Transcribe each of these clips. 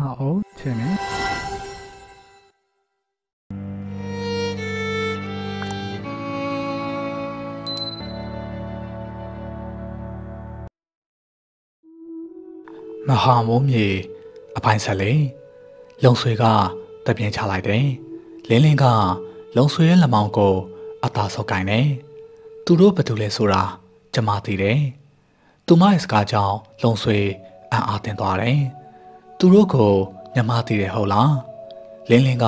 အာအုံးချင်နေမဟာမိုးမြေအပိုင်းဆက်လေလုံဆွေကတပြင်းချလိုက်တယ်လင်းလင်းကလုံဆွေရဲ့လက်မောင်ကိုအသာဆုပ်ကင်တယ်သူတို့ဘာတူလဲဆိုတာကျွန်မသိတယ်သူမရဲ့စကားကြောင့်လုံဆွေအံ့အားသင့်သွားတယ် သူတို့ကိုညမသိတယ်ဟုတ်လားလင်းလင်းက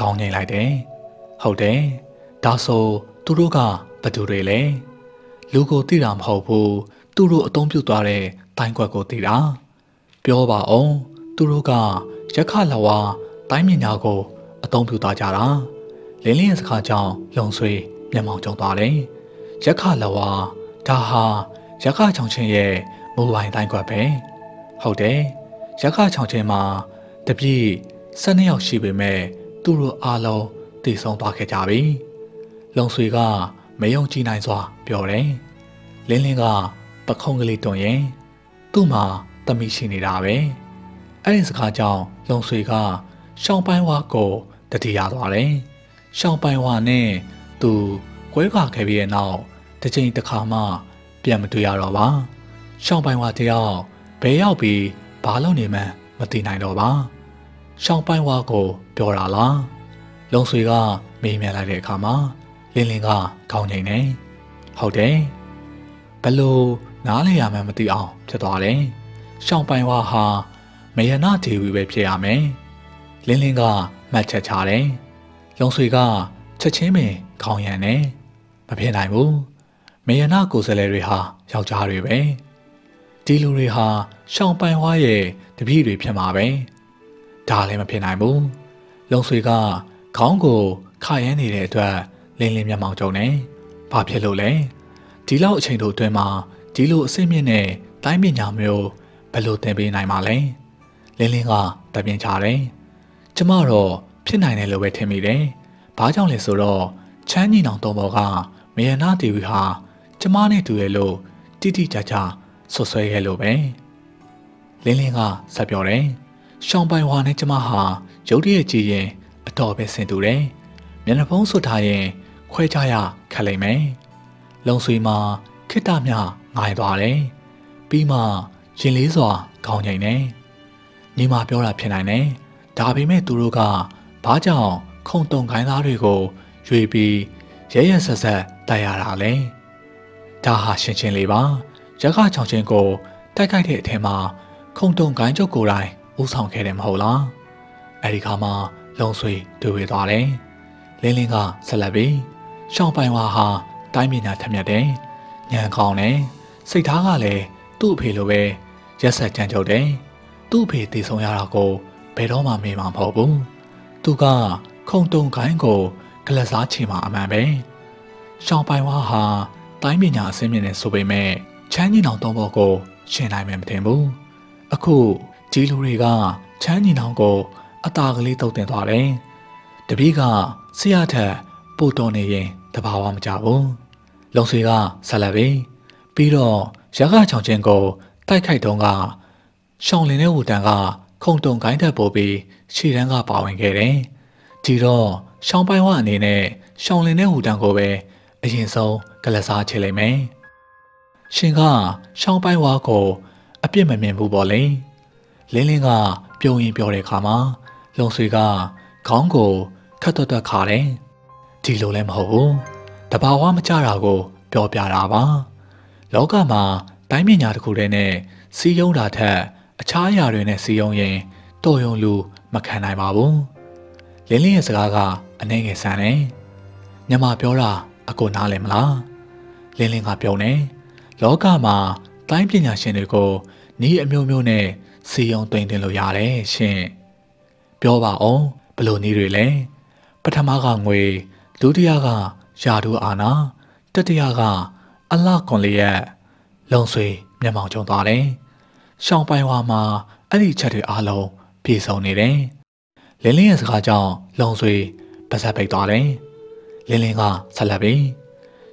ခေါင်းငိမ့်လိုက်တယ်ဟုတ်တယ်ဒါဆိုသူတို့ကဘာတူတွေလဲလူကိုသိတာမဟုတ်ဘူးသူတို့အသုံးပြုသွားတဲ့တိုင်းကွက်ကိုသိတာပြောပါအောင်သူတို့ကရက်ခလဝါတိုင်းမြညာကိုအသုံးပြုသွားကြတာလင်းလင်းရဲ့စကားကြောင့်လုံဆွေမျက်မှောင်ကျုံသွားတယ်ရက်ခလဝါဒါဟာရက်ခချောင်ချင်းရဲ့မူပိုင်တိုင်းကွက်ပဲဟုတ်တယ် ရက်ခချောင်ချင်းမှာတပြည့်၁၂ယောက်ရှိပေမဲ့သူတို့အားလုံးတည်ဆုံသွားခဲ့ကြပြီလုံဆွေကမယုံကြည်နိုင်စွာပြောတယ်လင်းလင်းကပခုံးကလေးတွန်ရင်သူ့မှာတမိရှိနေတာပဲအဲ့ဒီစကားကြောင့်လုံဆွေကရှောင်းပိုင်းဝါကိုတတိယသွားတယ်ရှောင်းပိုင်းဝါနဲ့သူကွဲခွာခဲ့ပြီးတဲ့နောက်တစ်ချိန်တစ်ခါမှပြန်မတွေ့ရတော့ပါရှောင်းပိုင်းဝါတယောက်ဘယ်ရောက်ပြီး ဘာလုပ်နေမှန်းမသိနိုင်တော့ပါရှောင်းပိုင်းဝါကိုပြောတာလားလုံဆွေကမေးမြန်းလိုက်တဲ့အခါမှာလင်းလင်းကခေါင်းငိန်နေဟုတ်တယ်ဘလို့နားလေရမှန်းမသိအောင်ဖြစ်သွားတယ်ရှောင်းပိုင်ဝါဟာမယနာဒေဝီပဲဖြစ်ရမယ်။လင်းလင်းကမှတ်ချက်ချတယ်။လုံဆွေကချက်ချင်းပင်ခေါင်းရံတယ်။မဖြစ်နိုင်ဘူး။မယနာကိုယ်စားလှယ်တွေဟာယောက်ျားတွေပဲ။ ဒီလူတွေဟာရှောင်းပိုင်ဝါရဲ့တပည့်တွေဖြစ်မှာပဲ။ဒါလည်းမဖြစ်နိုင်ဘူး။လုံဆွေကခေါင်းကိုခါရမ်းနေတဲ့အတွက်လင်းလင်းမျက်မှောင်ကျုံနေ။ဘာဖြစ်လို့လဲ။ဒီလောက်အချိန်တို့အတွင်းမှာဒီလိုအစိမ့်မြင့်တဲ့တိုင်းပညာမျိုးဘယ်လိုသင်ပေးနိုင်မှာလဲလင်းလင်းကတပြင်းချတယ်ကျမတော့ဖြစ်နိုင်တယ်လို့ပဲထင်မိတယ်ဘာကြောင့်လဲဆိုတော့ချမ်းညီနောင်တုံးဘော်ကမယနာတီဗီဟာကျမနဲ့တူရဲ့လို့တိတိကျကျ ဆွဆွဲခဲ့လို့ပဲလင်းလင်းကဆက်ပြောတယ်ရှောင်းပိုင်ဝါနဲ့ကျမဟာရုတ်တရက်ကြည့်ရင်အတော်ပဲဆင်တူတယ်မျက်နှာဖုံးဆွထားရင်ခွဲခြားရခက်လိမ့်မယ်လုံဆွေမှာခိတ္တမြငိုင်းသွားတယ်ပြီးမှရင်လေးစွာခေါင်းငိန်နေညီမပြောတာဖြစ်နိုင်တယ်ဒါပေမဲ့သူတို့ကဘာကြောင့်ခုံတုံခိုင်းသားတွေကိုရွေပြီးရဲရဲဆက်ဆက်တိုက်ရတာလဲဒါဟာရှင်းချင်းလေးပါ ရခချောင်ချင်းကိုတိုက်ခိုက်တဲ့အထက်မှာခုံတုံခိုင်းချုပ်ကိုယ်တိုင်ဥဆောင်ခဲ့တယ်မဟုတ်လားအဲ့ဒီခါမှာလုံဆွေတွေ့ဝေသွားတယ်လင်းလင်းကဆက်လက်ပြီးရှောင်းပိုင်ဝါဟာတိုင်းမြညာထက်မြက်တယ်ညံကောင်းတယ်စိတ်သားကလည်းသူ့အဖေလိုပဲရက်ဆက်ကြမ်းကြုတ်တယ်။သူ့ဖေတည်ဆုံရတာကိုဘယ်တော့မှမေ့မှာမဟုတ်ဘူး။သူကခုံတုံခိုင်းကိုကလစားချေမှာအမှန်ပဲ။ရှောင်းပိုင်ဝါဟာတိုင်းပညာအစင်းမြင့်နေဆိုပေမဲ့ ချမ်းညီနောင်သုံးဘောကိုရှင်းနိုင်မယ်မထင်ဘူး။အခုဒီလူတွေကချမ်းညီနောင်ကိုအตาကလေးတုတ်တင်သွားတယ်။တပည့်ကဆရာထက်ပို့တော်နေရင်တဘာဝမကြဘူး။လုံဆွေကဆက်လက်ပြီးပြီးတော့ရခချောင်ချင်းကိုတိုက်ခိုက်တုန်းကရှောင်းလင်တဲ့ဝူတန်ကခုံတုံကိုင်းတက်ပို့ပြီးခြေတန်းကပါဝင်ခဲ့တယ်။ဒီတော့ရှောင်းပိုင်းဝအနေနဲ့ရှောင်းလင်တဲ့ဝူတန်ကိုပဲအရင်ဆုံးကလစားချေလိုက်မယ်။ ရှင်ကရှောင်းပိုင်းဝါကိုအပြစ်မမြင်ဘူးပေါ့လေ။လင်းလင်းကပြုံရင်ပြောတဲ့အခါမှာလုံဆွေကခေါင်းကိုခတ်တွတ်တွတ်ခါတယ်။ဒီလိုလည်းမဟုတ်ဘူး။တဘာဝမကြတာကို ပြောပြတာပါ။လောကမှာတိုင်းပညာတစ်ခုတည်းနဲ့စီယုံတာထက်အခြားအရာတွေနဲ့စီယုံရင်တော်ယုံလူမခံနိုင်ပါဘူးလင်းလင်းရဲ့စကားကအနှဲငယ်ဆန်တယ်ညမပြောတာအကိုနားလည်မလားလင်းလင်းကပြောနေ လောကမှာတိုင်းပညာရှင်တွေကိုနီးအမျိုးမျိုးနဲ့စီယုံတွင်တင်လို့ရတယ်ရှင်ပြောပါအောင်ဘလို့နီးတွေလဲပထမကငွေဒုတိယကယာဒူအာနာတတိယကအလကွန်လျက်လုံဆွေမျက်မှောင်ကျုံသွားတယ်။ရှောင်းပိုင်ဝါမှာအဲ့ဒီချက်တွေအားလုံးပြည့်စုံနေတယ်။လင်းလင်းရဲ့စကားကြောင့်လုံဆွေပါဆက်ပိတ်သွားတယ်။လင်းလင်းကဆက်လက်ပြီး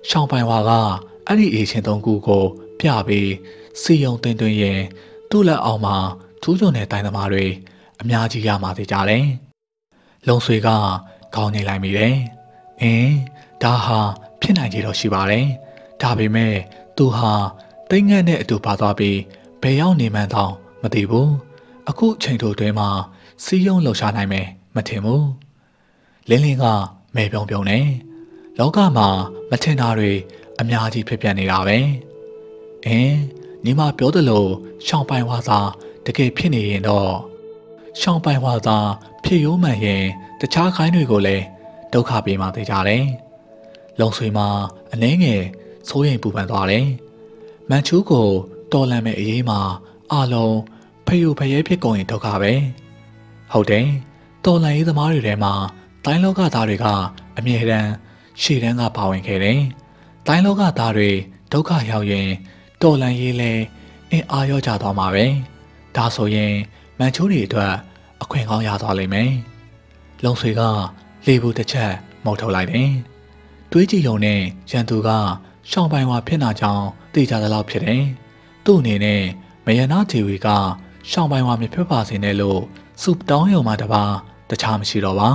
ရှောင်းပိုင်ဝါက အဲ့ဒီအေချင်းသုံးခုကိုပြပြီးစီယုံတင်သွင်းရင်သူ့လက်အောက်မှာထူးချွန်တဲ့တိုင်းသမားတွေအများကြီးရမှာသိကြတယ်လုံဆွေကခေါင်းငိတ်လိုက်မိတယ်အင်းဒါဟာဖြစ်နိုင်ကြတော့ရှိပါတယ်ဒါပေမဲ့သူဟာတိတ်ငတ်နဲ့အတူပါသွားပြီးဘယ်ရောက်နေမှန်းတော့မသိဘူးအခုအချိန်တို့တွင်မှာစီးရုံလှူရှားနိုင်မယ်မထင်ဘူးလင်းလင်းကမဲပြုံပြုံနေလောကမှာမထင်တာတွေ အများကြီးဖြစ်ပျက်နေတာပဲအင်းညီမပြောသလိုရှောင်းပိုင်ဝါစာတကယ်ဖြစ်နေရင်တော့ရှောင်းပိုင်ဝါစာဖြစ်ရိုးမှန်ရင်တခြားခိုင်းတွေကိုလည်းဒုက္ခပေးမှသိကြတယ်လုံဆွေမှာအနှဲငယ်စိုးရိမ်ပူပန်သွားတယ်မန်ချူးကိုတော်လန်မဲ့အရေးမှာအလုံးဖယိုဖယဲဖြစ်ကုန်ရင်ဒုက္ခပဲဟုတ်တယ်တော်လန်ရေးသမားတွေထဲမှာတိုင်းလောကသားတွေကအမြဲတမ်းရှေ့တန်းကပါဝင်ခဲ့တယ် တိုင်းလောကသားတွေဒုက္ခရောက်ရင်တော်လန်ရေးလဲအင်းအားရောကြသွားမှာပဲဒါဆိုရင်မန်ချိုးတွေအတွက်အခွင့်ကောင်းရသွားလိမ့်မယ်လုံဆွေကလေဘူးတစ်ချက်မှုတ်ထုတ်လိုက်တယ်တွေးကြည့်ုံနဲ့ရန်သူကရှောင်းပိုင်ဝါဖြစ်နာကြောင်းသိကြသလောက်ဖြစ်တယ်သူ့အနေနဲ့မယနာတီဝီကရှောင်းပိုင်ဝါမဖြစ်ပါစေနဲ့လို့စူတောင်းရုံမှတပါတခြားမရှိတော့ပါ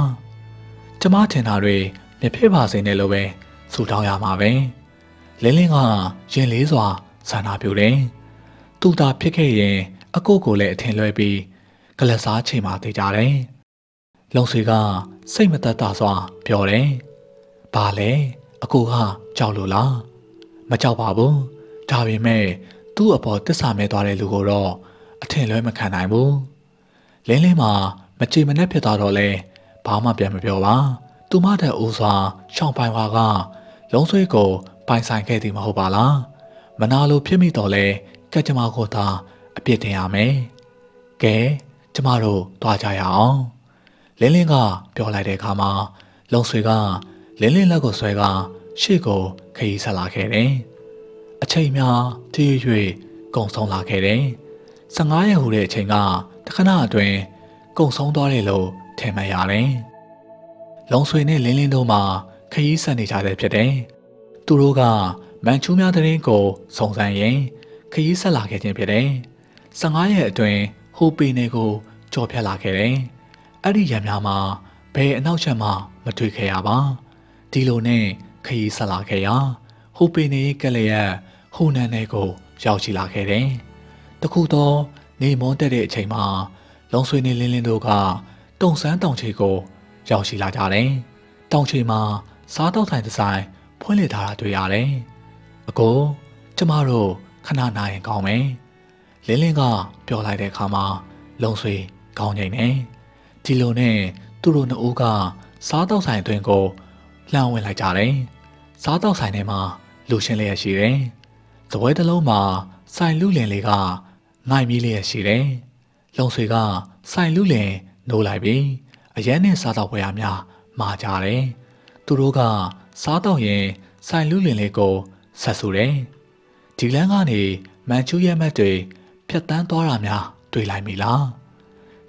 ကျမထင်တာတွေမဖြစ်ပါစေနဲ့လို့ပဲစူတောင်းရမှာပဲ လင်းလင်းကရင်လေးစွာဆန္ဒပြုတယ်သူသာဖြစ်ခဲ့ရင်အကိုကိုလည်းအထင်လွှဲပြီးကလစားချိန်မှသိကြတယ်လုံဆွေကစိတ်မသက်သာစွာပြောတယ်ဘာလဲအကိုကကြောက်လို့လားမကြောက်ပါဘူးဒါပေမဲ့သူ့အပေါ်တစ္ဆာမဲသွားတဲ့လူကိုတော့အထင်လွဲမခံနိုင်ဘူးလင်းလင်းမှာမကြေမနက်ဖြစ်သွားတော့လဲဘာမှပြန်မပြောပါသူမတဲ့ဦးစွာရှောင်းပိုင်ဝါက လုံးဆွေးကို ပိုင်ဆိုင်ခဲ့သည်မဟုတ်ပါလားမနာလိုဖြစ်မိတော့လဲကက်ကျမကိုသာအပြစ်တင်ရမယ်ကဲကျမတို့သွားကြရအောင်လင်းလင်းကပြောလိုက်တဲ့အခါမှာလုံဆွေကလင်းလင်းလက်ကိုဆွဲကရှေ့ကိုခရီးဆက်လာခဲ့တယ်အချိန်များတည်၍ကုံဆုံးလာခဲ့တယ်15ရက်ဟူတဲ့အချိန်ကတခဏအတွင်းကုံဆုံးသွားတယ်လို့ထင်မှတ်ရတယ်လုံဆွေနဲ့လင်းလင်းတို့မှာခရီးဆက်နေကြတယ်ဖြစ်တယ် သူတို့ကမန်ချူးများတဲ့ရင်ကိုစုံစမ်းရင်ခရီးဆက်လာခဲ့ခြင်းဖြစ်တယ်15ရက်အတွင်းဟိုပေနေကိုကြော်ဖြတ်လာခဲ့တယ်အဲ့ဒီရံများမှာဘယ်အနောက်ချက်မှမတွေ့ခဲ့ရပါဒီလိုနဲ့ခရီးဆက်လာခဲ့ရာဟိုပေနေကလေးရဲ့ဟိုနန်းနယ်ကိုရောက်ရှိလာခဲ့တယ်တခုတော့နေမွန်းတက်တဲ့အချိန်မှာလုံဆွေနေလင်းလင်းတို့ကတုံဆန်းတောင်ချေကို ရောက်ရှိလာကြတယ်တောင်ချေမှာစားတော့ဆိုင်တစ်ဆိုင် ဖွင့်လှစ်ထားတာတွေ့ရတယ်အကိုကျမတို့ခဏနာရင်ကောင်းမယ်လင်းလင်းကပြောလိုက်တဲ့အခါမှာလုံဆွေကောင်းငိမ့်နေဒီလိုနဲ့သူတို့နှစ်ဦးကစားတော့ဆိုင်အတွင်းကိုလှမ်းဝင်လိုက်ကြတယ်စားတော့ဆိုင်ထဲမှာလူရှင်းလျက်ရှိတယ်ဇပွဲတစ်လုံးမှာဆိုင်လူလင်လေးကငိုင်မီးလျက်ရှိတယ်လုံဆွေကဆိုင်လူလင်နိုးလိုက်ပြီးအရန်နဲ့စားတော့ဝယ်ရများမာကြတယ်သူတို့က စားတော့ရင်ဆိုင်လူလင်လေးကိုဆက်ဆူတယ်ဒီလန်းကနေမန်ချူရဲ့မက်တွေဖြတ်တန်းသွားတာများတွေ့လိုက်မိလား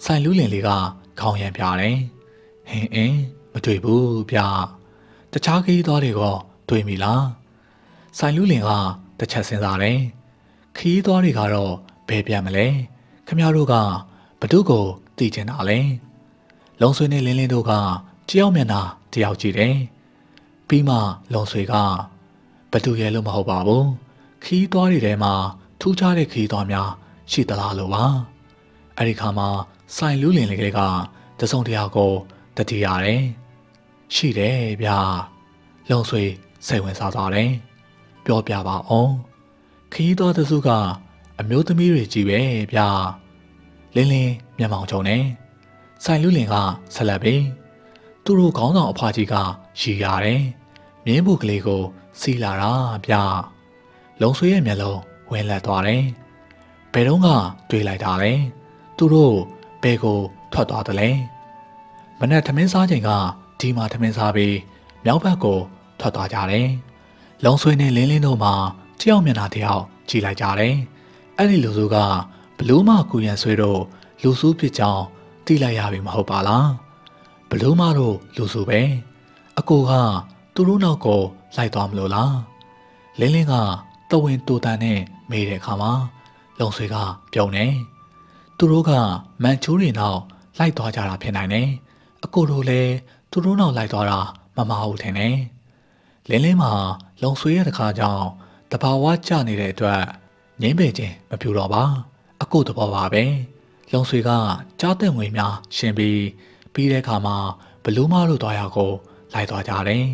ဆိုင်လူးလင်လေးကခေါင်းရံပြတယ်ဟင်းအင်းမတွေ့ဘူးဗျတခြားခရီးသွားတွေကတွေ့မိလားဆိုင်လူးလင်ကတစ်ချက်စဉ်းစားတယ်ခရီးသွားတွေကတော့ဘယ်ပြန်မလဲခမတို့ကဘသူကိုတည်ချင်တာလဲလုံဆွေနဲ့လင်းလင်းတို့ကတယောက်မျက်နှာတယောက်ကြည့်တယ် ပြီးမှလုံဆွေကဘသူရဲ့လို့မဟုတ်ပါဘူးခီးသွားတွေထဲမှာထူးခြားတဲ့ခီးသွားများရှိသလားလို့ပါအဲ့ဒီခါမှာဆိုင်လူးလင်လေးကလေးကတစုံတရာကိုတတိရတယ်ရှိတယ်ဗျာလုံဆွေစိတ်ဝင်စားသွားတယ်ပြောပြပါအောင်ခီးသွားတစုကအမျိုးသမီးတွေကြီးပဲဗျာလင်းလင်းမျက်မှောင်ချုံနေဆိုင်လူးလင်ကဆက်လက်ပြီးသူတို့ခေါင်းဆောင်အဖွားကြီးကရည်ရတယ် မြင်းဘူးကလေးကို စီလာတာဗျာလုံဆွေရဲ့မျက်လုံးဝင်လက်သွားတယ်ဘယ်တော့ကတွေးလိုက်တာလဲသူတို့ဘယ်ကိုထွက်သွားတယ်လဲမနက်ထမင်းစားချိန်ကဒီမှာထမင်းစားပြီးမြောက်ဘက်ကိုထွက်သွားကြတယ်လုံဆွေနဲ့လင်းလင်းတို့မှတယောက်မျက်နှာတယောက်ကြည့်လိုက်ကြတယ်အဲ့ဒီလူစုကဘလူးမကူရန်ဆွေတို့လူစုဖြစ်ကြောင်းသိလိုက်ရပြီမဟုတ်ပါလားဘလူးမတို့လူစုပဲအကိုက သူတို့နောက်ကိုလိုက်သွားမလို့လားလင်းလင်းကတဝင်းတူတန်နဲ့မေးတဲ့အခါမှာလုံဆွေကပြုံးနေသူတို့ကမန်ချိုးတွေနောက်လိုက်သွားကြတာဖြစ်နိုင်တယ်အကိုတို့လည်းသူတို့နောက်လိုက်သွားတာမမဟုတ်ထင်တယ်လင်းလင်းမှာလုံဆွေရတဲ့ခါကြောင့်တဘာဝကျနေတဲ့အတွက်ငိမ့်ပေခြင်းမပြူတော့ပါအကိုတဘောပါပဲလုံဆွေကကြားတဲ့ငွေများရှင်ပြီးပြီးတဲ့အခါမှာဘလူးမတို့သွားရကိုလိုက်သွားကြတယ်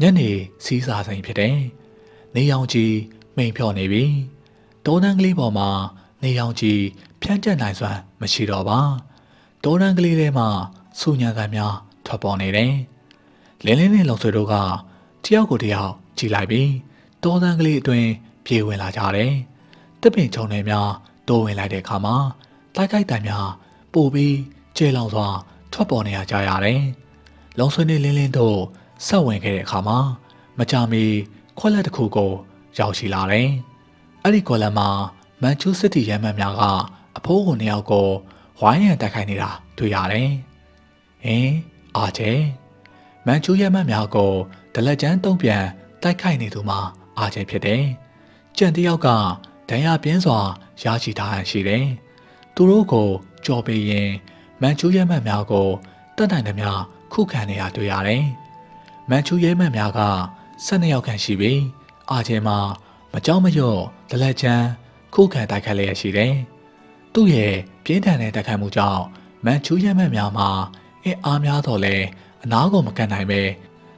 ညနေစီးစာဆိုင်ဖြစ်တယ်နေရောင်ကြီးမိန်ဖြော်နေပြီတောတန်းကလေးပေါ်မှာနေရောင်ကြီးဖြန့်ကျက်နိုင်စွမ်းမရှိတော့ပါတောတန်းကလေးထဲမှာစူညာကန်များထွက်ပေါ်နေတယ်လင်းလင်းနဲ့လုံဆွေတို့ကတယောက်ကိုတယောက်ကြည်လိုက်ပြီးတောတန်းကလေးအတွင်းပြေးဝင်လာကြတယ်တပင်ချုံတွေများတိုးဝင်လိုက်တဲ့အခါမှာတိုက်ခိုက်တံများပို့ပြီးကျဲလောင်စွာထွက်ပေါ်နေရကြရတယ်လုံဆွေနဲ့လင်းလင်းတို့ ဆက်ဝင်ခဲ့တဲ့အခါမှာမကြမီခွက်လက်တစ်ခုကိုရောက်ရှိလာတယ်အဲ့ဒီခွက်လက်မှာမန်ချူးစစ်တီရဲမှန်များကအဖိုးကိုနှစ်ယောက်ကိုဝိုင်းရန်တိုက်ခိုက်နေတာတွေ့ရတယ်။ဟင်အာချေမန်ချူးရဲမှန်များကိုဒလက်ကျန်းတုံးပြန်တိုက်ခိုက်နေသူမှာအာချေဖြစ်တယ်။ကြံတယောက်ကဒဏ်ရာပြင်းစွာရရှိထားရရှိတယ်။သူတို့ကိုကြော်ပေးရင်မန်ချူးရဲမှန်များကိုတတ်နိုင်သမျှခုခံနေရတွေ့ရတယ်။ မန်ချူးရဲမှန်များက12ယောက်ခန့်ရှိပြီးအာချေမှာမကြောက်မရွံ့ဒလက်ကျန်းခုခံတိုက်ခိုက်လျက်ရှိတယ်။သူ့ရဲ့ပြင်းထန်တဲ့တိုက်ခိုက်မှုကြောင့်မန်ချူးရဲမှန်များမှာအင်အားများတော့လဲအနာကိုမကန်နိုင်ပဲ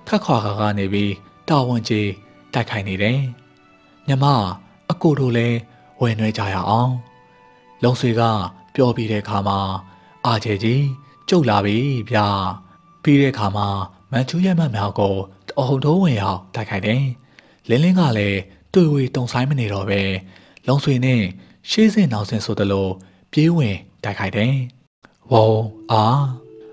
ခက်ခွာခါကနေပြီးတာဝန်ကြီးတိုက်ခိုက်နေတယ်။ညမအကိုတို့လည်းဝင်နှွဲကြရအောင်။လုံဆွေကပျော်ပြီးတဲ့အခါမှာအာကျဲကြီးကျုပ်လာပြီဗျာ။ပြီးတဲ့အခါမှာ မန်ချူးရဲမှန်များကိုအုံထုံးဝင်အောင်တိုက်ခိုက်တယ်။လင်းလင်းကလည်းတွေ့ဝေတုံဆိုင်မနေတော့ပဲလုံဆွေနဲ့ရှေးစင်နောက်စင်ဆိုသလိုပြေးဝင်တိုက်ခိုက်တယ်။ဝုံအာ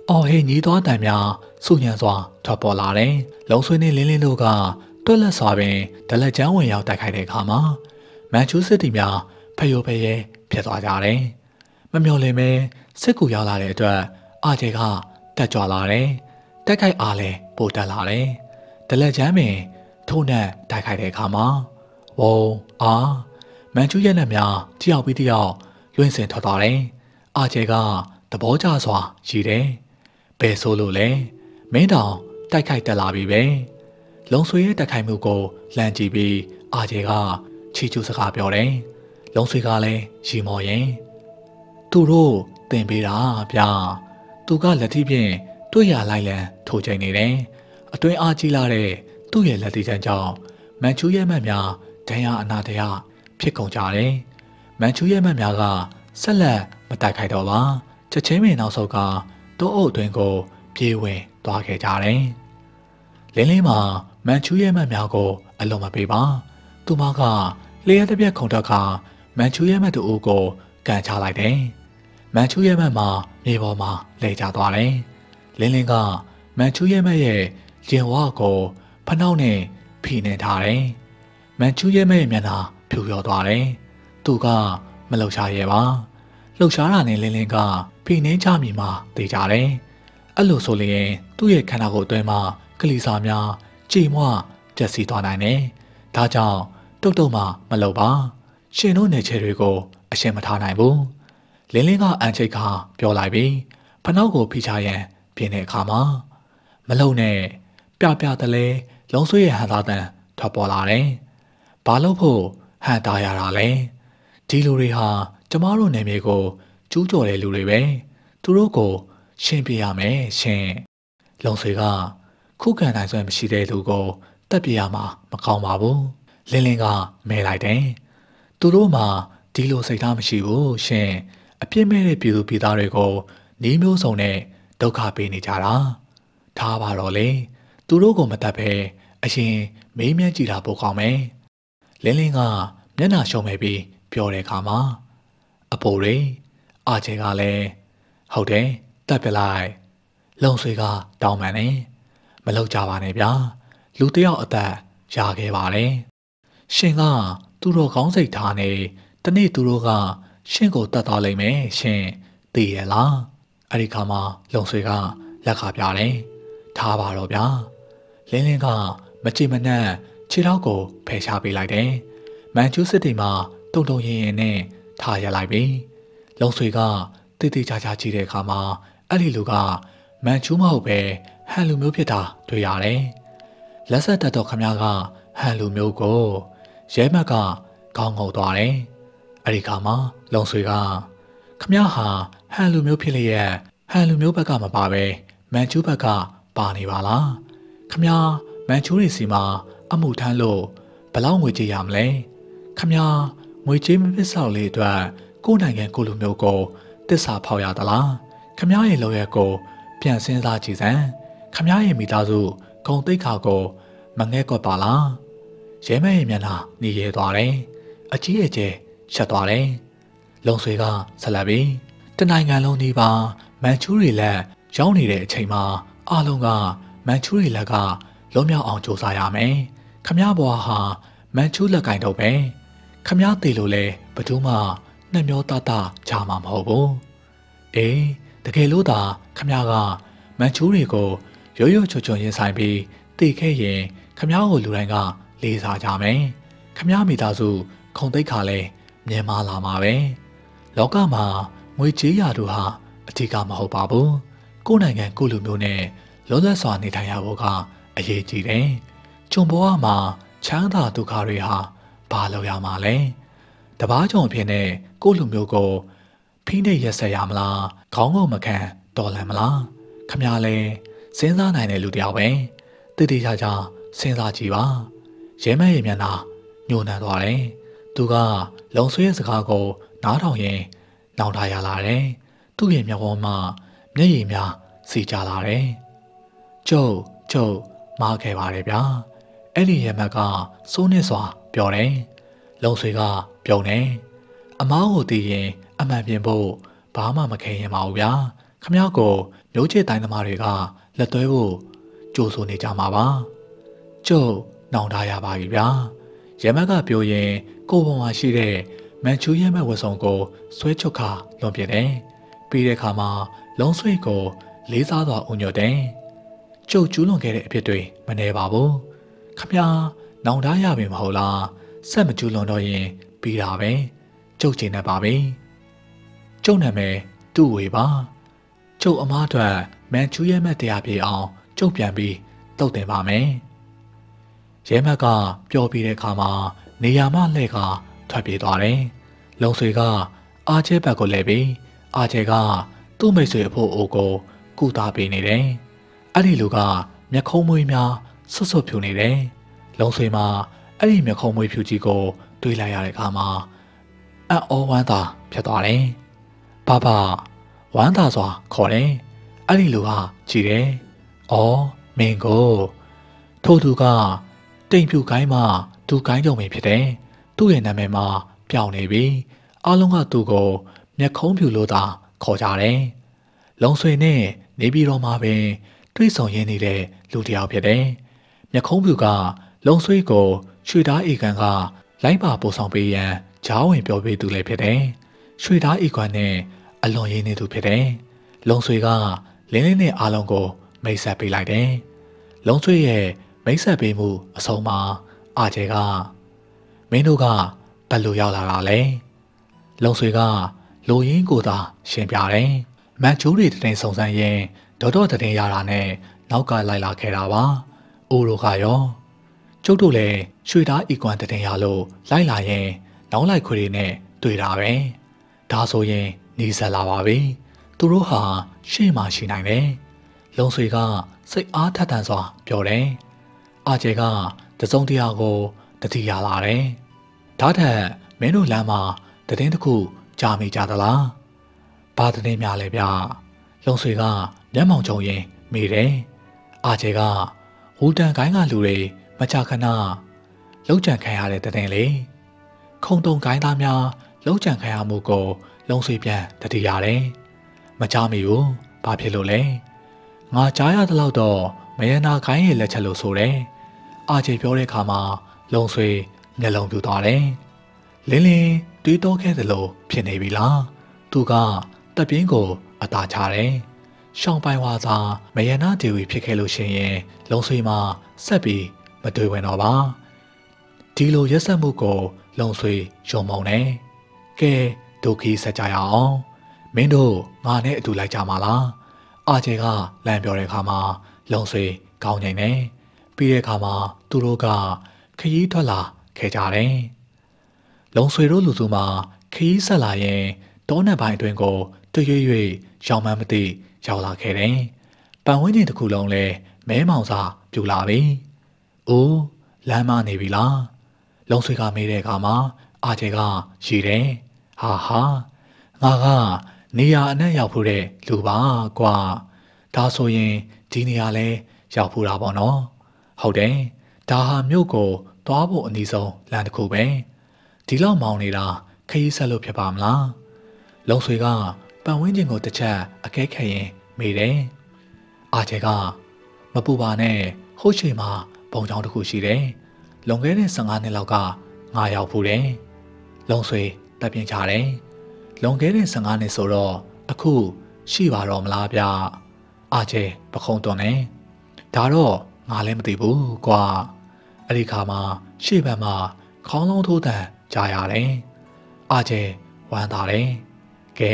အော်ဟေးညီးသွားတန်များစုညံစွာထွက်ပေါ်လာတယ်။လုံဆွေနဲ့လင်းလင်းတို့ကတွက်လက်စွာပင်ဒလက်ချမ်းဝင်ရောက်တိုက်ခိုက်တဲ့အခါမှာမန်ချူးစစ်တီများဖျို့ဖျဲဖြစ်သွားကြတယ်။မမျော်လင့်ပဲစစ်ကူရောက်လာတဲ့အတွက်အာဂျေကတက်ကြွလာတယ်။ တက်ခိုက်အားလည်းပိုတက်လာတယ်။ဒလက်ချမ်းပင်ထိုးနှက်တိုက်ခိုက်တဲ့အခါမှာဝုံအာမန်ချူရဲ့လက်များတယောက်ပြီးတယောက်လွင့်စင်ထွက်သွားတယ်။အာဂျေကသဘောကျစွာရည်တယ်။ဘယ်ဆိုလို့လဲ။မင်းတောင်တိုက်ခိုက်တက်လာပြီပဲ။လုံဆွေရဲ့တိုက်ခိုက်မှုကိုလှမ်းကြည့်ပြီးအာဂျေကချီကျူးစကားပြောတယ်။လုံဆွေကလည်းရီမော်ရင်သူတို့တင်ပေးတာဗျာ။သူကလက်ထိဖြင့် တွေ့ရလိုက်လံထိုးချိန်နေတယ်။အတွင်းအားကြီးလာတဲ့သူ့ရဲ့လက်ထိချမ်းကြောင့်မန်ချူရဲ့မတ်များဒဏ်ရာအနာတရဖြစ်ကုန်ကြတယ်။မန်ချူရဲ့မတ်များကဆက်လက်မတိုက်ခိုက်တော့ပါချက်ချင်းပင်နောက်ဆုတ်ကတောအုပ်အတွင်းကိုပြေးဝင်သွားခဲ့ကြတယ်။လင်းလင်းမှာမန်ချူရဲ့မတ်များကိုအလုံးမပေးပါ။သူမကလျှက်တစ်ပြက်ခုံတက်ကမန်ချူရဲ့မတ်တို့ကိုကန်ချလိုက်တယ်။မန်ချူရဲ့မတ်မှာမြေပေါ်မှာလဲကျသွားတယ်။ လင်းလင်းကမန်ချူရဲ့မတ်ရဲ့ရင်ဝါကိုဖနှောက်နဲ့ဖိနေထားတယ်။မန်ချူရဲ့မတ်ရဲ့မျက်နှာဖြူရောသွားတယ်။သူကမလှုပ်ရှားရဲပါ။လှုပ်ရှားတာနဲ့လင်းလင်းကဖိနှင်းချမိမှတေးကြတယ်။အဲ့လိုဆိုလျင်သူ့ရဲ့ခန္ဓာကိုယ်အတွင်းမှာကလေးစားများကြေမွပျက်စီးသွားနိုင်တယ်။ဒါကြောင့်တုတ်တုတ်မှမလုပ်ပါ။ရှင်တို့နေချေတွေကိုအရှင်မထားနိုင်ဘူး။လင်းလင်းကအန်ချိတ်ခါပြောလိုက်ပြီးဖနောက်ကိုဖိချရန် ပြင်တဲ့အခါမှာမလုံနဲ့ပြပြတလဲလုံးဆွေးရဲ့ဟန်သားတန်ထွက်ပေါ်လာတယ်။ဘာလို့ဖို့ဟန်တာရတာလဲ။ဒီလူတွေဟာကျမတို့နယ်မြေကိုကျူးကျော်တဲ့လူတွေပဲ။သူတို့ကိုရှင်းပြရမယ်ရှင်။လုံဆွေကခုခံနိုင်စွမ်းမရှိတဲ့လူကိုတက်ပြရမှာမကောင်းပါဘူး။လင်းလင်းကမဲလိုက်တယ်။သူတို့မှာဒီလိုစိတ်ထားမရှိဘူးရှင်။အပြစ်မဲ့တဲ့ပြည်သူပြည်သားတွေကိုနှီးမျိုးစုံနဲ့ ဒုက္ခပေးနေကြတာ။ထားပါတော့လေ။သူတို့ကိုမတတ်ပဲအရင်မေးမြန်းကြည့်တာပိုကောင်းမယ်။လင်းလင်းကမျက်နှာရှုံးမဲ့ပြီးပြောတဲ့အခါမှာအပိုရိအာချေကလည်းဟုတ်တယ်တက်ပြလိုက်လုံဆွေကတောင်းပန်နေမလောက်ကြပါနဲ့ဗျာလူတယောက်အသက်ရခဲ့ပါလေရှင်ကသူတို့ကောင်းစိတ်ထားနေတနေ့သူတို့ကရှင့်ကိုတတ်သွားလိမ့်မယ်ရှင်သိရလား အဲ့ဒီခါမှာလုံဆွေကလက်ခါပြတယ်ထားပါတော့ဗျာလင်းလင်းကမကြည်မနှက်ခြေထောက်ကိုဖယ်ရှားပေးလိုက်တယ်မန်ချူးစစ်တီမှာတုံတုံရင်ရင်နဲ့ထားရလိုက်ပြီလုံဆွေကတိတိကျကျကြည့်တဲ့အခါမှာအဲ့ဒီလူကမန်ချူးမဟုတ်ပဲဟန်လူမျိုးဖြစ်တာတွေ့ရတယ်။လက်ဆက်တက်တော့ခမကဟန်လူမျိုးကိုရဲမက်ကခေါင်းငုံသွားတယ်။အဲ့ဒီခါမှာလုံဆွေကခမဟာ ဟန်လူမျိုးဖြစ်လျက်ဟန်လူမျိုးဘက်ကမပါပဲမန်ချူးဘက်ကပါနေပါလား။ခမမန်ချူးတွေစီမှာအမှုထမ်းလို့ဘလောက်ငွေကြေးရမလဲ။ခမငွေကြေးမပစ်ဆောက်လေးအတွက်ကိုယ်နိုင်ငံကိုလူမျိုးကိုတစ္ဆာဖောက်ရသလားခမရဲ့လောရက်ကို ပြန်စင်းစားကြည့်စမ်းခမရဲ့မိသားစုဂုံတိတ်ခါကိုမငဲကွက်ပါလားရဲမဲရဲ့မျက်နှာညီရဲသွားတယ်အကြီးအကျယ်ရှက်သွားတယ်လုံဆွေကဆက်လက်ပြီး တနိုင်ငံလုံးဒီပါမန်ချူရီလက်ရောက်နေတဲ့အချိန်မှာအားလုံးကမန်ချူရီလက်ကလွန်မြောက်အောင်စူးစမ်းရမယ်ခမဘွားဟာမန်ချူလက်ကင်တော့ပဲခမည်းသေးလို့လဲဘသူမှနှမျောတတချာမှာမဟုတ်ဘူးအေးတကယ်လို့သာခမည်းကမန်ချူတွေကိုရိုးရိုးချွတ်ချွတ်ရင်ဆိုင်ပြီးတေခဲ့ရင်ခမည်းကိုလူတိုင်းကလေးစားကြမယ်ခမည်းမိသားစုခုံတိတ်ခါလဲမြင်မာလာမှာပဲလောကမှာ ငွေကြေးရာတို့ဟာအထူးကမဟုတ်ပါဘူးကိုယ်နိုင်ငံကိုလူမျိုးနဲ့လောလတ်စွာနေထိုင်ရဖို့ကအရေးကြီးတယ်ကျုံဘဝမှာချမ်းသာဒုက္ခတွေဟာဘာလုပ်ရမှာလဲတပားကြုံဖြစ်နေကိုလူမျိုးကိုဖိနှိပ်ရက်ဆက်ရမလားခေါင်းငုံမခံတော်လန်မလားခမရလဲစဉ်းစားနိုင်တဲ့လူတယောက်ပဲတည်တည်ချာချာစဉ်းစားကြည့်ပါရဲမဲရဲ့မျက်နှာညှို့နှံသွားတယ်သူကလုံဆွေးရဲ့စကားကိုနားထောင်ရင် နောင်တရလာတယ်သူ့ရဲ့မျက်ဝန်းမှာမျက်ရည်များစီကြလာတယ်ကျုပ်ကျုပ်မားခဲ့ပါတယ်ဗျာအဲ့ဒီရဲမက်ကစိုးနစ်စွာပြောတယ်။လုံဆွေကပြုံတယ်။အမားကိုတည်ရင်အမှန်ပြင်ဖို့ဘာမှမခဲရင်ပါဘူးဗျာ။ခမည်းကိုမျိုးချစ်တိုင်းသမားတွေကလက်သွဲဖို့ကြိုးဆိုနေကြမှာပါ။ကျုပ်နောင်တရပါပြီဗျာ။ရဲမက်ကပြောရင်ကိုပေါ်မှာရှိတဲ့ မန်ချူရဲမက်ဝတ်စုံကိုဆွဲချုပ်ခါလွန်ပြတယ်။ပြီးတဲ့အခါမှာလုံဆွေကိုလေးစားစွာဦးညွတ်တယ်။ကျုပ်ကျူးလွန်ခဲ့တဲ့အဖြစ်တွေမနေပါဘူး။ခမည်းနောင်တရပြီမဟုတ်လားဆက်မကျူးလွန်တော့ရင်ပြီးတာပဲကျုပ်ကျင်တတ်ပါပြီကျုပ်နာမည်တူဝေပါကျုပ်အမားအတွက်မန်ချူရဲမက်တရားပြေအောင်ကျုပ်ပြန်ပြီးတုတ်တင်ပါမယ်ရဲမက်ကပျော်ပြီးတဲ့အခါမှာနေရာမလှဲ့က ထွက်ပြေးသွားတယ်လုံဆွေကအာချဲဘက်ကိုလဲပြီးအာချဲကသူ့မိတ်ဆွေအဖို့အိုကိုကုသပေးနေတယ်အဲ့ဒီလူကမျက်ခုံးမွေးများဆွတ်ဆွတ်ဖြူနေတယ်လုံဆွေမှာအဲ့ဒီမျက်ခုံးမွေးဖြူကြီးကိုတွေးလိုက်ရတဲ့အခါမှာအံ့ဩဝမ်းသာဖြစ်သွားတယ်။ဘာဘာဝမ်းသာစွာခေါ်တယ်။အဲ့ဒီလူကကြည်တယ်။အော်မင်းကိုထို့သူကတိမ်ဖြူကိုင်းမှသူကိုင်းကြုံမင်းဖြစ်တယ်။ သူ့ရဲ့နာမည်မှာပြောင်းနေပြီ။အားလုံးကသူ့ကိုမျက်ခုံးဖြူလို့သာခေါ်ကြတယ်။လုံဆွေနဲ့နေပြည်တော်မှာပင်တွေးဆောင်ရင်းနေတဲ့လူတစ်ယောက်ဖြစ်တယ်။မျက်ခုံးဖြူကလုံဆွေကိုရွှေသားဧကန်ကလိုက်ပါပို့ဆောင်ပေးရန်ဂျားဝင်ပြောပေးသူလည်းဖြစ်တယ်။ရွှေသားဧကန်နဲ့အလွန်ရင်းနေသူဖြစ်တယ်။လုံဆွေကလင်းလင်းနဲ့အားလုံးကိုမိတ်ဆက်ပေးလိုက်တယ်။လုံဆွေရဲ့မိတ်ဆက်ပေးမှုအဆုံးမှာအာကျဲကမ င်းတို့ကဘယ်လိုရောက်လာတာလဲ။လုံဆွေကလိုရင်းကိုသာရှင်းပြတယ်။မန်ချိုးတွေတင်စုံစမ်းရင်ဒေါတော့တင်ရတာနဲ့နောက်ကလိုက်လာခဲ့တာပါ။အိုရိုကရောကျုပ်တို့လည်းရွှေသားအီကွမ်တည်ရလို့လိုက်လာရင်နောင်းလိုက်ခွေတွေနဲ့တွေ့တာပဲဒါဆိုရင်နေဆက်လာပါပြီသူတို့ဟာရှေ့မှာရှိနိုင်တယ်လုံဆွေကစိတ်အားထက်သန်စွာပြောတယ်အာကျဲကတစုံတရာကိုတတိရလာတယ် ဒါထက်မင်းတို့လမ်းမှာတည်င်းတစ်ခုကြားမိကြသလားဘာတည်င်းများလဲဗျလုံဆွေကမျက်မှောင်ကြုံရင်မိတယ်အာကျဲကဟူတန်ကိုင်းကလူတွေမကြခဏလုံခြံခံရတဲ့တဲ့လေခုံတုံကိုင်းသားများလုံခြံခံရမှုကိုလုံဆွေပြန်တတိရတယ်မကြမီဘူးဘာဖြစ်လို့လဲငါကြားရတဲ့လောက်တော့မယနာခိုင်းရဲ့လက်ချက်လို့ဆိုတယ်အာချေပြောတဲ့အခါမှာလုံဆွေ မျက်လုံးပြူသွားတယ်လင်းလင်းတွေးတောခဲ့သလိုဖြစ်နေပြီလားသူကတပ်ပြင်းကိုအသာချတယ်ရှောင်းပိုင်ဝါစာမယနာဒေဝီဖြစ်ခဲ့လို့ရှိရင်လုံဆွေမှာဆက်ပြီးမတွေ့ဝင်တော့ပါဒီလိုရက်ဆက်မှုကို လုံဆွေယုံမုံနေကဲဒုက္ခိဆက်ကြရအောင်မင်းတို့ငါနဲ့အတူလိုက်ကြမှာလားအာကျဲကလမ်းပြောတဲ့အခါမှာလုံဆွေကောင်းငိန်နေပြီးတဲ့အခါမှာသူတို့ကခရီးထွက်လာ ခဲ့ကြတယ်လုံဆွေတို့လူစုမှာခရီးဆက်လာရင်တောနက်ပိုင်းအတွင်းကိုတွေ့ရွ၍ရောင်မှန်းမသိရောက်လာခဲ့တယ်ပန်ဝင်းကျင်တစ်ခုလုံးလဲမဲမောင်စာပြူလာပြီ။အိုးလမ်းမနေပြီလား။လုံဆွေကမေးတဲ့အခါမှာအာကျဲကရှိတယ်။ဟာဟာငါကနေရာအနှံ့ရောက်ဖို့တဲ့လူပါကွာ။ဒါဆိုရင်ဒီနေရာလဲရောက်ဖို့တာပေါ့နော်။ဟုတ်တယ်။ဒါဟာမြို့ကို သွားဖို့အနည်းဆုံးလမ်းတစ်ခုပဲ။ဒီလောက်မောင်းနေတာခရီးဆက်လို့ဖြစ်ပါမလား။လုံဆွေကပန်ဝင်းကျင်ကိုတစ်ချက်အကဲခတ်ရင်မေးတယ်။အာကျဲကမပူပါနဲ့ဟုတ်ရှိမှာပုံချောင်းတစ်ခုရှိတယ်။လွန်ခဲ့တဲ့15နှစ်လောက်ကငါရောက်ဖူးတယ်။လုံဆွေတက်ပြင်းချတယ်။လွန်ခဲ့တဲ့15နှစ်ဆိုတော့အခုရှိပါတော့မလားဗျ။အာကျဲပခုံးသွန်နေ။ဒါတော့ငါလည်းမသိဘူးကွာ။ အဲ့ဒီခါမှာရှေ့ဘက်မှာခေါင်းလုံးထိုးတန်ကြားရတယ်။အာကျဲဝမ်းသာတယ်။ကဲ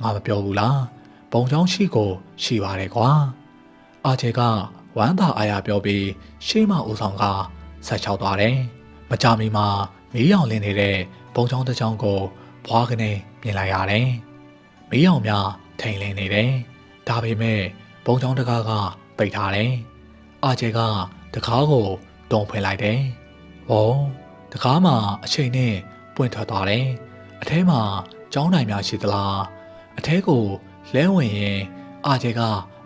ငါမပြောဘူးလား။ပုံချောင်းရှိကိုရှိပါတယ်ကွာ။အာကျဲကဝမ်းသာအားရပြောပြီးရှေးမဦးဆောင်ကဆက်ချောက်သွားတယ်။မကြမီမှာမီးရောင်လင်းနေတဲ့ပုံချောင်းတစ်ချောင်းကိုဘွားကနေမြင်လိုက်ရတယ်။မီးရောင်များထိန်လင်းနေတယ်။ဒါပေမဲ့ပုံချောင်းတကားကပိတ်ထားတယ်။အာကျဲကတကားကို တုံဖွင့်လိုက်တယ်။ဟောတကားမှာအချိန်နဲ့ပွင့်ထွက်သွားတယ်။အထဲမှာကျောင်းတိုင်များရှိသလား။အထဲကိုလဲဝင်ရင်အာကျဲက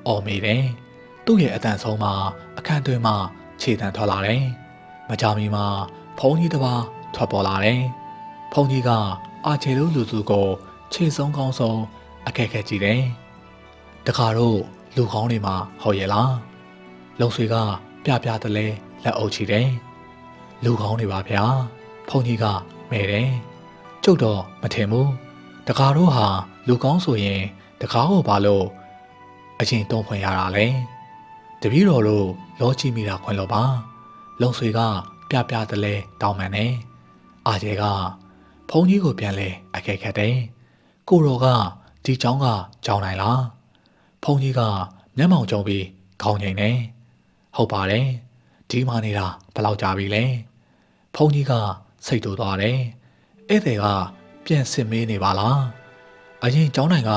အော်မိတယ်။သူ့ရဲ့အတန်ဆုံးမှာအခန်းတွင်မှခြေတံထွက်လာတယ်။မကြမီမှာဖုန်ကြီးတစ်ပါးထွက်ပေါ်လာတယ်။ဖုန်ကြီးကအာချေတို့လူစုကိုခြေဆုံးကောင်းဆုံးအခက်ခဲကြည့်တယ်။တခါတော့လူကောင်းတွေမှာဟော်ရဲ့လား။လုံဆွေကပြပြတလဲ လက်အုပ်ချီတယ်။လူကောင်းတွေပါဗျာ။ဖုန်ကြီးကမဲတယ်။ကျုပ်တော့မထင်ဘူး။တခါတော့ဟာလူကောင်းဆိုရင်တခါဟောဘာလို့အရင်တုံးဖွင့်ရတာလဲ။တပည့်တော်တို့လောချီမိတာခွင့်လို့ပါလုံဆွေကပြပြတလဲတောင်းပန်နေအာကျဲကဘုန်းကြီးကိုပြန်လဲအခဲခတ်တယ်ကိုတော်ကဒီเจ้าကကြောင်းနိုင်လားဘုန်းကြီးကမျက်မှောင်ကြုံပြီးခေါင်းငိန်နေဟုတ်ပါတယ် ဒီမှာနေတာဘယ်လောက်ကြာပြီလဲ။ဖုန်ကြီးကစိတ်တူသွားတယ်။ဧည့်သည်ကပြန်စစ်မေးနေပါလား။အရင်ကျောင်းနိုင်က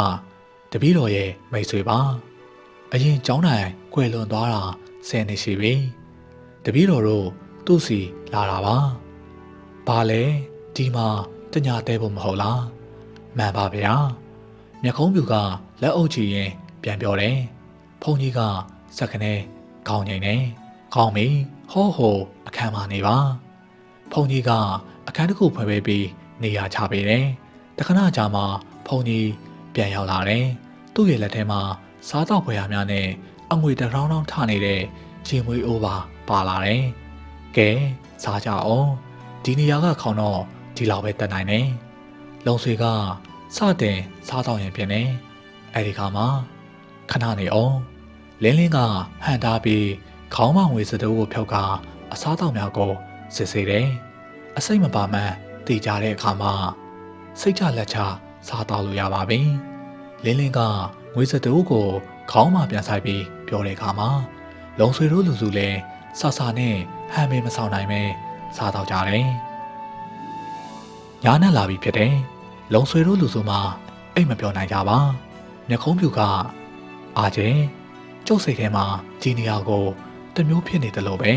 တပည့်တော်ရဲ့မိတ်ဆွေပါ။အရင်ကျောင်းနိုင်ကွယ်လွန်သွားတာဆယ်နှစ်ရှိပြီ။တပည့်တော်တို့သူ့စီလာတာပါ။ဘာလဲဒီမှာတညာသေးဖို့မဟုတ်လား။မှန်ပါဗျာ။မျက်ခုံးပြူကလက်အုပ်ချီရင်ပြန်ပြောတယ်။ဖုန်ကြီးကစက္ကနဲခေါင်းငိမ့်နေတယ် ခေါင်းမီဟောဟိုအခန်းမှာနေပါဖုန်ကြီးကအခန်းတစ်ခုဖွင့်ပေးပြီးနေရာချပေးတယ်တခဏကြာမှဖုန်ကြီးပြန်ရောက်လာတယ်သူ့ရဲ့လက်ထဲမှာစားတော့ဖွယ်ရများနဲ့အငွေတရောင်းတောင်းထနေတဲ့ခြေမွေးအိုးပါပါလာတယ်။ကဲစားကြအောင်ဒီနေရာကခေါင်းတော့ဒီလောက်ပဲတက်နိုင်တယ်။လုံဆွေကစတင်စားတော့ရင်ဖြစ်နေ။အဲဒီခါမှာခဏနေအောင်လင်းလင်းကဟန်တာပြီး ခေါင်းမငွေစတိုးကိုဖြုတ်ကအစားတော့များကိုစစ်ဆေးတယ်။အစိတ်မပါမှန်းတည်ကြတဲ့အခါမှာစိတ်ချလက်ချစားတော့လို့ရပါပြီ။လင်းလင်းကငွေစတိုးကိုခေါင်းမှာပြန်ဆိုင်ပြီးပြောတဲ့အခါမှာလုံဆွေတို့လူစုလည်းဆဆာနဲ့ဟမ်းမေးမဆောင်နိုင်ပဲစားတော့ကြတယ်။ညာနဲ့လာပြီဖြစ်တယ်။လုံဆွေတို့လူစုမှာအိတ်မပြောနိုင်ကြပါ။မျက်ခုံးပြူကအာကျဲကျုပ်စိတ်ထဲမှာဒီနေရာကို တမျိုးဖြစ်နေတယ်လို့ပဲ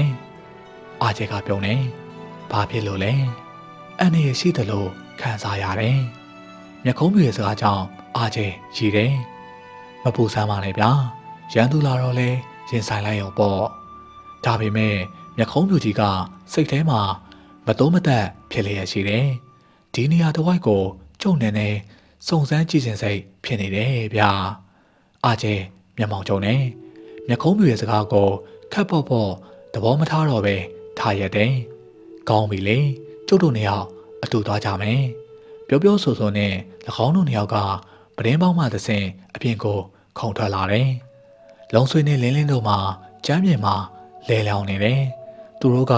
။အာကျဲကပြောနေ။ဘာဖြစ်လို့လဲ။အနေရရှိတယ်လို့ခံစားရတယ်။မျက်ခုံးပြူရဲ့စကားကြောင့်အာကျဲရည်တယ်။မပူဆန်းပါနဲ့ဗျာရန်သူလာတော့လဲရင်ဆိုင်လိုက်ရောပေါ့ဒါပေမဲ့မြခုံးပြူကြီးကစိတ်ထဲမှာမတုံးမသက်ဖြစ်လျက်ရှိတယ်ဒီနေရာတစ်ဝိုက်ကိုကျုံနေနေစုံစမ်းကြည့်စဉ်စိတ်ဖြစ်နေတယ်ဗျာအာကျဲမျက်မှောင်ကျုံနေမြခုံးပြူရဲ့စကားကို ခက်ပေါ့ပေါ့သဘောမထားတော့ပဲထားရတဲ့ကောင်းပြီလေကျုပ်တို့နှစ်ယောက်အတူသွားကြမယ်ပြောပြောဆိုဆိုနဲ့၎င်းတို့နှစ်ယောက်ကပဒင်းပေါင်းမှသစဉ်အပြင်ကိုခုန်ထွက်လာတယ်။လုံဆွေနဲ့လင်းလင်းတို့မှကျမ်းမြေမှာလဲလောင်နေတယ်။သူတို့က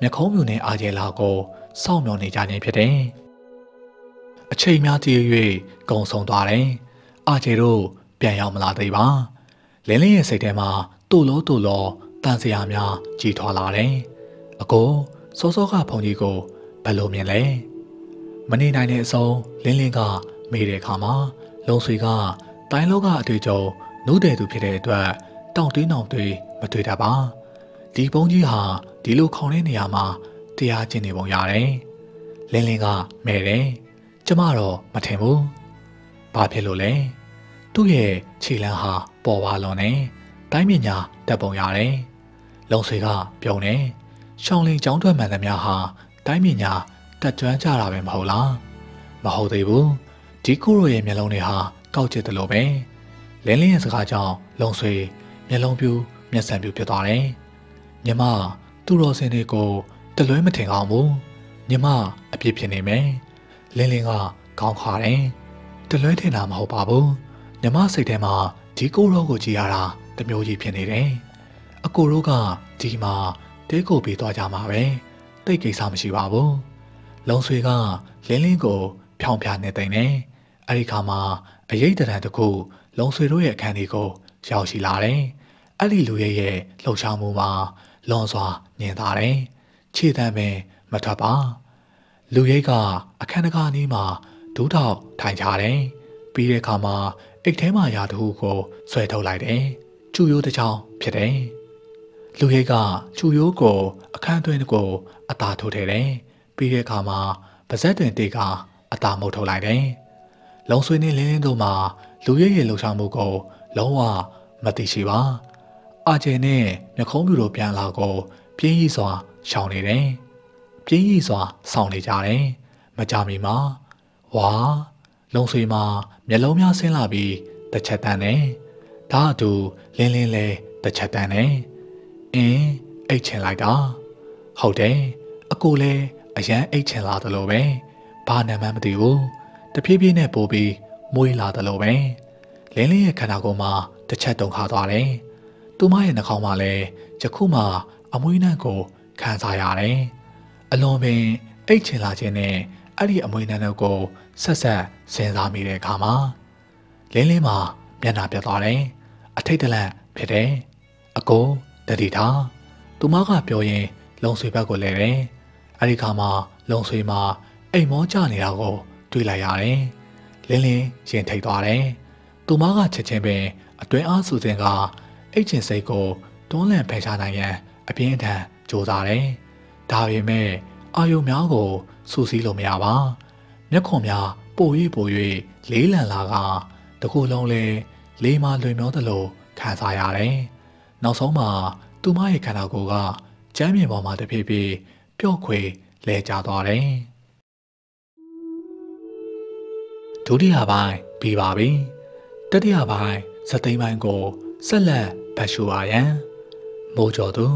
မြခုံးမြူနဲ့အာကျဲလာကိုစောင့်မျှော်နေကြခြင်းဖြစ်တယ်။အအချိန်များတည်၍ကုံဆုံးသွားတယ်။အာချေတို့ပြန်ရောက်မလာသေးပါ။လင်းလင်းရဲ့စိတ်ထဲမှာ တူလို့တူလို့တန်စရာများကြီးထွားလာတယ်။အကိုစောစောကဖုန်ကြီးကိုဘယ်လိုမြင်လဲ။မနေနိုင်တဲ့အစုံလင်းလင်းကမေးတဲ့အခါမှာလုံဆွေကတိုင်းလောကအတွေ့အကြုံနှုတ်တယ်သူဖြစ်တဲ့အတွက်တောင့်တင်းတောင်တွေမတွေ့တတ်ပါဒီဘုံကြီးဟာဒီလိုခေါင်းတဲ့နေရာမှာတရားကျင့်နေပုံရတယ်လင်းလင်းကမဲတယ်ကျမတော့မထင်ဘူးဘာဖြစ်လို့လဲသူ့ရဲ့ခြေလမ်းဟာပေါ်ပါလွန်နေ တိုင်းမြညာတက်ပုံရတယ်လုံဆွေကပြုံးနေရှောင်းလင်းကြောင်းထွက်မှန်သမျှဟာတိုင်းမြညာတက်ကြွကြတာပဲမဟုတ်လားမဟုတ်သေးဘူးဒီကိုရိုရဲ့မျက်လုံးတွေဟာကောက်ကျစ်တယ်လို့ပဲလင်းလင်းရဲ့စကားကြောင့်လုံဆွေမျက်လုံးပြူမျက်စံပြူဖြစ်သွားတယ်။ညီမသူ့တော်စင်တွေကိုတလွဲမထင်အောင်ဘူး။ညီမအပြစ်ဖြစ်နေမယ်။လင်းလင်းကခေါင်းခါတယ်။တလွဲထင်တာမဟုတ်ပါဘူး။ညီမစိတ်ထဲမှာဒီကိုရောကိုကြည်ရတာ တမျိုးကြီးဖြစ်နေတယ်။အကိုတို့ကဒီမှာတဲကိုပေးသွားကြမှာပဲ။တိတ်ကိစ္စမရှိပါဘူး။လုံဆွေကလင်းလင်းကို ဖြောင်းပြနေသိနေ။အဲဒီခါမှာအရေးတရံတစ်ခုလုံဆွေတို့ရဲ့အခန်းလေးကို ရောက်ရှိလာတယ်။အဲ့ဒီလူရဲ့ရဲ့လှုပ်ရှားမှုမှာလွန်စွာညင်သာတယ်။ခြေတံပင်မထွက်ပါ။လူရိတ်ကအခန်းတကာနီးမှာဒူးထောက်ထိုင်ကြတယ်။ပြီးတဲ့အခါမှာအိတ်ထဲမှာရာတဟုကိုဆွဲထုတ်လိုက်တယ်။ ကျူရိုးတစ်ချောင်းဖြစ်တယ်။လူရိတ်ကကျူရိုးကို အခန်းတွင်းကို အသာထိုးထည့်တယ်။ပြီးတဲ့အခါမှာပါဇက်တွင်တေကအသာမုတ်ထုတ်လိုက်တယ်။လုံဆွေနဲ့လင်းလင်းတို့မှာလူရဲရဲ့လှူဆောင်မှုကို လုံးဝမသိရှိပါအာကျယ်နဲ့မြခုံးပြူတို့ပြန်လာကို ပြင်းရီစွာရှောင်နေတယ်ပြင်းရီစွာစောင့်နေကြတယ်မကြမီမှာဝါလုံဆွေမှာမျက်လုံးများဆင်းလာပြီးတစ်ချက်တန်းတယ် ဒါအတူလင်းလင်းလဲတစ်ချက်တန်းတယ်အင်းအိတ်ချင်လိုက်တာဟုတ်တယ်အကိုလဲအရန်အိတ်ချင်လာတယ်လို့ပဲဘာနာမှမသိဘူးတဖြည်းဖြည်းနဲ့ပို့ပြီးမွေးလာတယ်လို့ပဲလင်းလင်းရဲ့ခန္ဓာကိုယ်မှာတစ်ချက်တုန်ခါသွားတယ်။သူမရဲ့နှာခေါင်းမှာလည်းယခုမှအမွှေးနှံကိုခံစားရတယ်။အလွန်ပင်အိတ်ချင်လာခြင်းနဲ့အဲ့ဒီအမွှေးနှံတို့ကိုဆက်ဆက်စဉ်းစားမိတဲ့အခါမှာလင်းလင်းမှာမျက်နှာပြတ်သွားတယ်။ အထိတ်တလန့်ဖြစ်တယ်။အကိုတတိထားသူမကပြောရင် လုံဆွေဘက်ကိုလဲတယ်။အဲ့ဒီခါမှာလုံဆွေမှာအိမ်မောကျနေတာကိုတွေ့လိုက်ရတယ်။လင်းလင်းရင်ထိတ်သွားတယ်။သူမကချက်ချင်းပင်အတွင်းအားစုစဉ်ကအိတ်ချင်စိတ်ကိုတွန်းလှန်ဖယ်ရှားနိုင်ရန်အပြင်းထန်ကြိုးစားတယ်။ဒါပေမဲ့အာယုံများကိုစူးစီးလို့မရပါ။မျက်ခွန်များပို၍ပို၍လေးလံလာကတကူလုံးလေ လေးမလွင်မျောသလိုခံစားရတယ်။နောက်ဆုံးမှာသူမရဲ့ခန္ဓာကိုယ်ကကျမ်းမြေပေါ်မှာတဖြည်းဖြည်းပျော့ခွေလဲကျသွားတယ်။ဒုတိယပိုင်းပြီးပါပြီ။တတိယပိုင်းဇသိမ်းပိုင်းကိုဆက်လက်ဖတ်ရှုပါရန်မိုးကျော်သူ